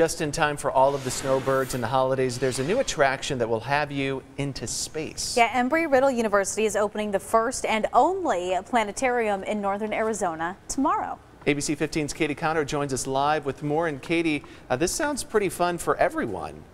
Just in time for all of the snowbirds and the holidays, there's a new attraction that will have you into space. Yeah, Embry-Riddle University is opening the first and only planetarium in northern Arizona tomorrow. ABC 15's Katie Conner joins us live with more. And Katie, uh, this sounds pretty fun for everyone.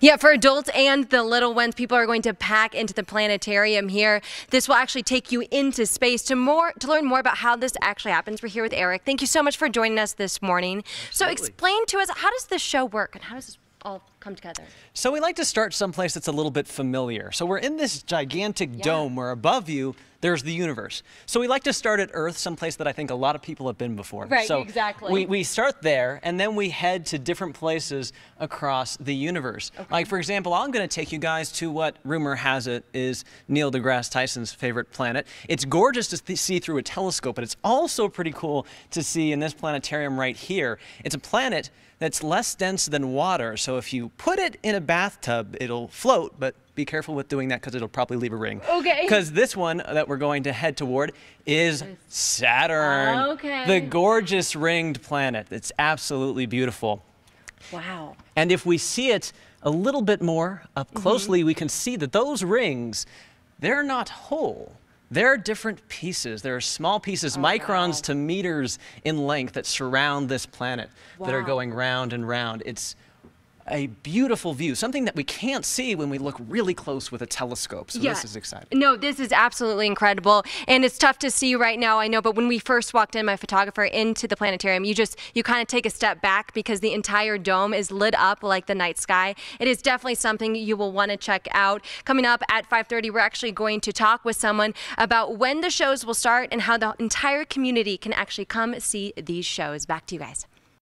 Yeah, for adults and the little ones, people are going to pack into the planetarium here. This will actually take you into space. To more to learn more about how this actually happens, we're here with Eric. Thank you so much for joining us this morning. Absolutely. So explain to us how does this show work and how does this all come together? So we like to start someplace that's a little bit familiar. So we're in this gigantic yeah. dome where above you there's the universe. So we like to start at Earth, someplace that I think a lot of people have been before. Right, so exactly. We, we start there and then we head to different places across the universe. Okay. Like for example, I'm going to take you guys to what rumor has it is Neil deGrasse Tyson's favorite planet. It's gorgeous to see through a telescope, but it's also pretty cool to see in this planetarium right here. It's a planet that's less dense than water. So if you put it in a bathtub, it'll float, but be careful with doing that because it'll probably leave a ring. Okay. Because this one that we're going to head toward is Saturn. Okay. The gorgeous ringed planet. It's absolutely beautiful. Wow. And if we see it a little bit more up mm-hmm. closely, mm -hmm. we can see that those rings, they're not whole. There are different pieces. There are small pieces, oh, microns wow. to meters in length that surround this planet wow. that are going round and round. It's a beautiful view, something that we can't see when we look really close with a telescope. So yeah. this is exciting. No, this is absolutely incredible. And it's tough to see right now, I know, but when we first walked in, my photographer, into the planetarium, you just, you kind of take a step back because the entire dome is lit up like the night sky. It is definitely something you will want to check out. Coming up at 5.30, we're actually going to talk with someone about when the shows will start and how the entire community can actually come see these shows. Back to you guys.